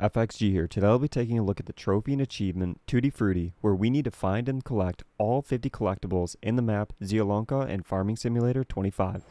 FXG here. Today I'll be taking a look at the trophy and achievement Tutti Frutti, where we need to find and collect all 50 collectibles in the map Zielonka and Farming Simulator 25.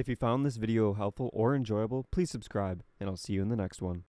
If you found this video helpful or enjoyable, please subscribe, and I'll see you in the next one.